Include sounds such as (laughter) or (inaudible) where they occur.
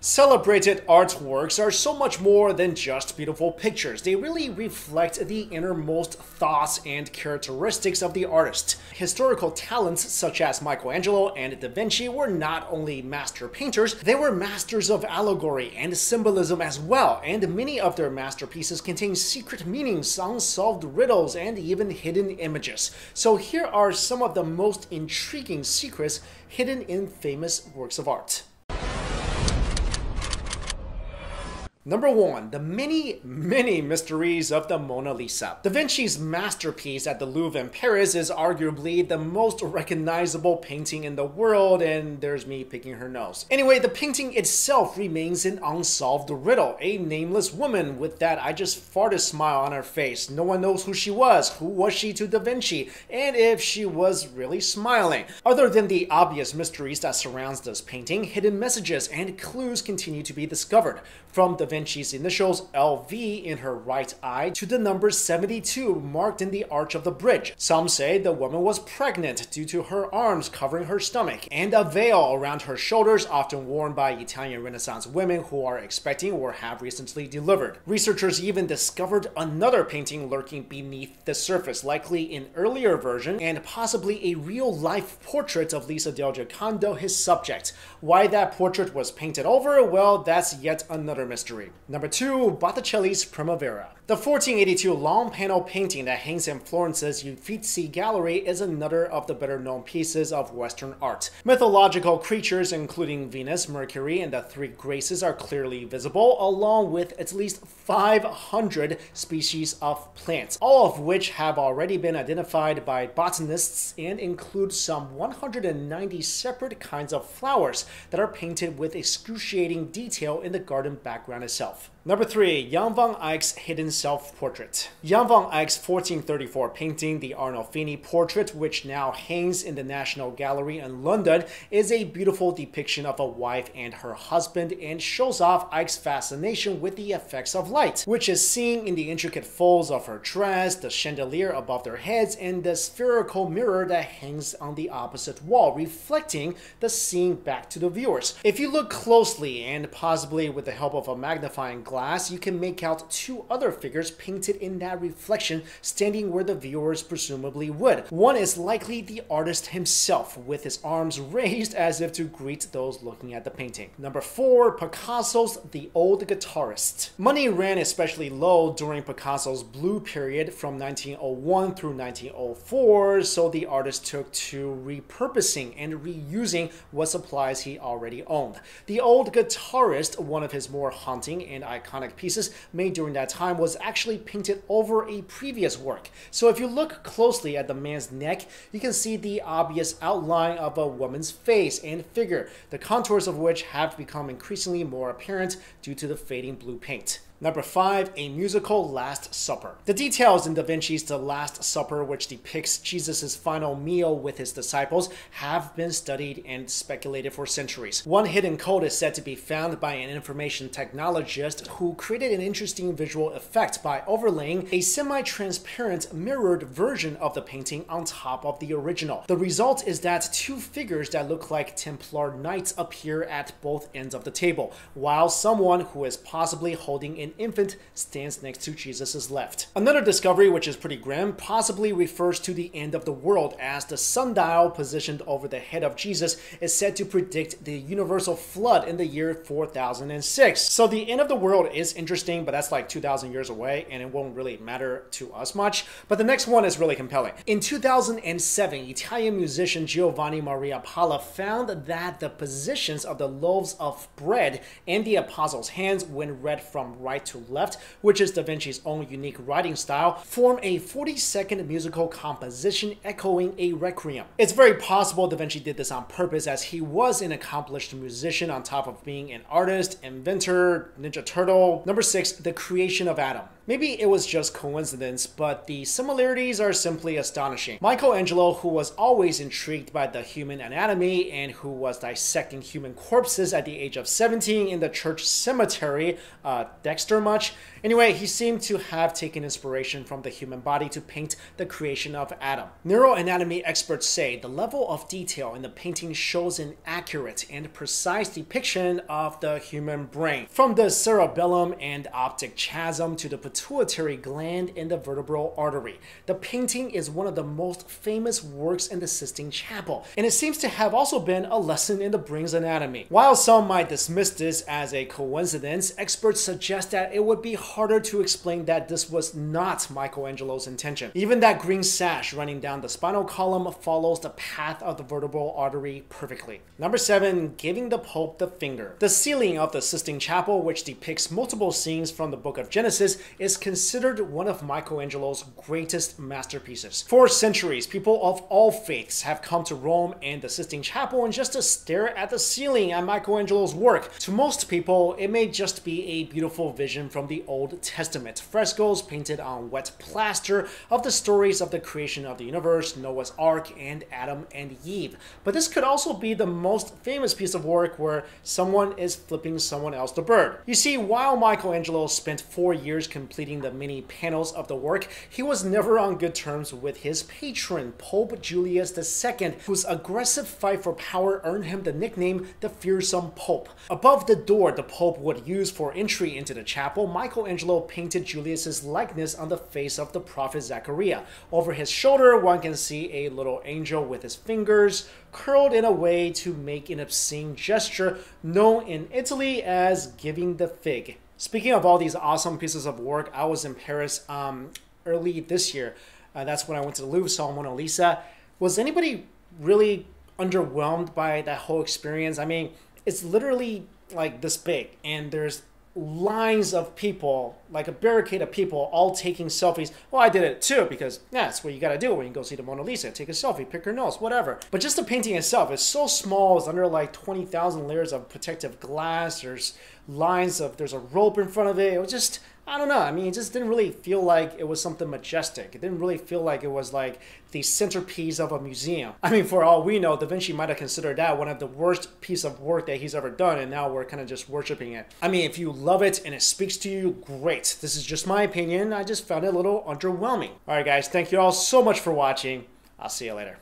Celebrated artworks are so much more than just beautiful pictures. They really reflect the innermost thoughts and characteristics of the artist. Historical talents such as Michelangelo and Da Vinci were not only master painters, they were masters of allegory and symbolism as well, and many of their masterpieces contain secret meanings, unsolved riddles, and even hidden images. So here are some of the most intriguing secrets hidden in famous works of art. Number one, the many, many mysteries of the Mona Lisa. Da Vinci's masterpiece at the Louvre in Paris is arguably the most recognizable painting in the world, and there's me picking her nose. Anyway, the painting itself remains an unsolved riddle. A nameless woman with that I just farted smile on her face. No one knows who she was. Who was she to Da Vinci? And if she was really smiling. Other than the obvious mysteries that surrounds this painting, hidden messages and clues continue to be discovered. From Da Vinci Vinci's initials LV in her right eye to the number 72 marked in the arch of the bridge. Some say the woman was pregnant due to her arms covering her stomach and a veil around her shoulders often worn by Italian Renaissance women who are expecting or have recently delivered. Researchers even discovered another painting lurking beneath the surface, likely an earlier version and possibly a real-life portrait of Lisa del Giocondo, his subject. Why that portrait was painted over, well, that's yet another mystery. Number two, Botticelli's Primavera. The 1482 long panel painting that hangs in Florence's Uffizi Gallery is another of the better known pieces of Western art. Mythological creatures including Venus, Mercury, and the Three Graces are clearly visible, along with at least 500 species of plants, all of which have already been identified by botanists and include some 190 separate kinds of flowers that are painted with excruciating detail in the garden background itself. Number three, Jan van Eyck's hidden self-portrait. Jan van Eyck's 1434 painting, the Arnolfini portrait, which now hangs in the National Gallery in London, is a beautiful depiction of a wife and her husband and shows off Eyck's fascination with the effects of light, which is seen in the intricate folds of her dress, the chandelier above their heads, and the spherical mirror that hangs on the opposite wall, reflecting the scene back to the viewers. If you look closely and possibly with the help of a magnifying glass, you can make out two other figures painted in that reflection standing where the viewers presumably would. One is likely the artist himself, with his arms (laughs) raised as if to greet those looking at the painting. Number 4. Picasso's The Old Guitarist. Money ran especially low during Picasso's blue period from 1901 through 1904, so the artist took to repurposing and reusing what supplies he already owned. The Old Guitarist, one of his more haunting and iconic pieces made during that time was actually painted over a previous work. So if you look closely at the man's neck, you can see the obvious outline of a woman's face and figure, the contours of which have become increasingly more apparent due to the fading blue paint. Number 5. A musical Last Supper. The details in Da Vinci's The Last Supper, which depicts Jesus' final meal with his disciples, have been studied and speculated for centuries. One hidden code is said to be found by an information technologist who created an interesting visual effect by overlaying a semi-transparent mirrored version of the painting on top of the original. The result is that two figures that look like Templar knights appear at both ends of the table, while someone who is possibly holding an an infant stands next to Jesus' left. Another discovery, which is pretty grim, possibly refers to the end of the world, as the sundial positioned over the head of Jesus is said to predict the universal flood in the year 4006. So the end of the world is interesting, but that's like 2,000 years away, and it won't really matter to us much. But the next one is really compelling. In 2007, Italian musician Giovanni Maria Pala found that the positions of the loaves of bread in the apostles' hands when read from right right to left, which is Da Vinci's own unique writing style, form a 40 second musical composition echoing a requiem. It's very possible Da Vinci did this on purpose as he was an accomplished musician on top of being an artist, inventor, Ninja Turtle. Number 6. The creation of Adam. Maybe it was just coincidence, but the similarities are simply astonishing. Michelangelo, who was always intrigued by the human anatomy and who was dissecting human corpses at the age of 17 in the church cemetery, uh, Dexter much. Anyway, he seemed to have taken inspiration from the human body to paint the creation of Adam. Neuroanatomy experts say the level of detail in the painting shows an accurate and precise depiction of the human brain, from the cerebellum and optic chiasm to the pituitary gland and the vertebral artery. The painting is one of the most famous works in the Sistine Chapel, and it seems to have also been a lesson in the brain's anatomy. While some might dismiss this as a coincidence, experts suggest that it would be harder to explain that this was not Michelangelo's intention. Even that green sash running down the spinal column follows the path of the vertebral artery perfectly. Number 7. Giving the Pope the finger. The ceiling of the Sistine Chapel, which depicts multiple scenes from the book of Genesis, is considered one of Michelangelo's greatest masterpieces. For centuries, people of all faiths have come to Rome and the Sistine Chapel and just to stare at the ceiling at Michelangelo's work. To most people, it may just be a beautiful vision from the Old Testament, frescoes painted on wet plaster of the stories of the creation of the universe, Noah's Ark, and Adam and Eve. But this could also be the most famous piece of work where someone is flipping someone else the bird. You see, while Michelangelo spent four years completing the many panels of the work, he was never on good terms with his patron, Pope Julius II, whose aggressive fight for power earned him the nickname the Fearsome Pope. Above the door the Pope would use for entry into the chapel, Michelangelo painted Julius's likeness on the face of the prophet Zechariah. Over his shoulder, one can see a little angel with his fingers curled in a way to make an obscene gesture known in Italy as giving the fig. Speaking of all these awesome pieces of work, I was in Paris um, early this year. Uh, that's when I went to the Louvre, saw Mona Lisa. Was anybody really underwhelmed by that whole experience? I mean, it's literally like this big, and there's lines of people, like a barricade of people, all taking selfies. Well, I did it too because yeah, that's what you gotta do when you go see the Mona Lisa. Take a selfie, pick her nose, whatever. But just the painting itself is so small. It's under like 20,000 layers of protective glass. There's lines of, there's a rope in front of it. It was just, I don't know. I mean, it just didn't really feel like it was something majestic. It didn't really feel like it was like the centerpiece of a museum. I mean, for all we know, Da Vinci might have considered that one of the worst piece of work that he's ever done, and now we're kind of just worshiping it. I mean, if you love it and it speaks to you, great. This is just my opinion. I just found it a little underwhelming. All right, guys, thank you all so much for watching. I'll see you later.